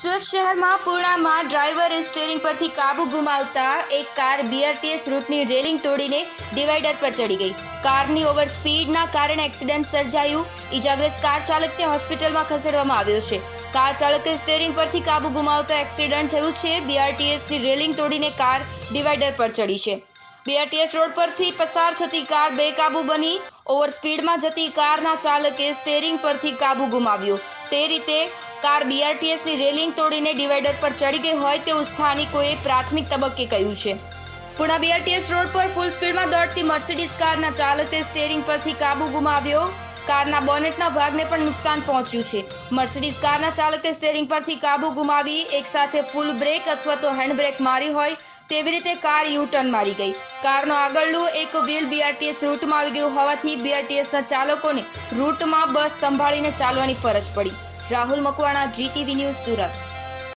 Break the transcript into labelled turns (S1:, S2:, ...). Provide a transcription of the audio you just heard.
S1: સુરત શહેરમાં પૂર્ણામાં ડ્રાઈવરે સ્ટેરિંગ પરથી કાબુ ગુમાવતા એક કાર બીઆરટીએસ રૂટની રેલિંગ તોડીને ડિવાઈડર પર ચડી ગઈ. કારની ઓવર સ્પીડના કારણે એક્સિડન્ટ સર્જાયું. ઇજાગ્રસ્ત કાર ચાલકને હોસ્પિટલમાં ખસેડવામાં આવ્યો છે. કાર ચાલકે સ્ટેરિંગ પરથી કાબુ ગુમાવતા એક્સિડન્ટ થયું છે. બીઆરટીએસની રેલિંગ તોડીને કાર ડિવાઈડર પર ચડી છે. બીઆરટીએસ રોડ પરથી પસાર થતી કાર બેકાબુ બની. ઓવર સ્પીડમાં જતી કારના ચાલકે સ્ટેરિંગ પરથી કાબુ ગુમાવ્યો. તે રીતે કાર બીઆરટીએસની રેલિંગ તોડીને ડિવાઈડર પર ચડી ગઈ હોય તેવું સ્થાનિકોએ પ્રાથમિક તબક્કે કહ્યું છે. પુણા બીઆરટીએસ રોડ પર ફૂલ સ્પીડમાં દોડતી મર્સિડીઝ કારના ચાલકે સ્ટેરિંગ પરથી કાબુ ગુમાવ્યો. કારના બોનેટના ભાગને પણ નુકસાન પહોંચ્યું છે. મર્સિડીઝ કારના ચાલકે સ્ટેરિંગ પરથી કાબુ ગુમાવી, એકસાથે ફૂલ બ્રેક અથવા તો હેન્ડ બ્રેક મારી હોય તેવી રીતે કાર યુ ટર્ન મારી ગઈ. કારનો આગળનું એક વ્હીલ બીઆરટીએસ રૂટમાં આવી ગયું હોવાથી બીઆરટીએસના ચાલકોને રૂટમાં બસ સંભાળીને ચાલવાની ફરજ પડી. Rahul Makwana GTV news Surat.